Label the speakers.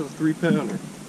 Speaker 1: for the three pounder.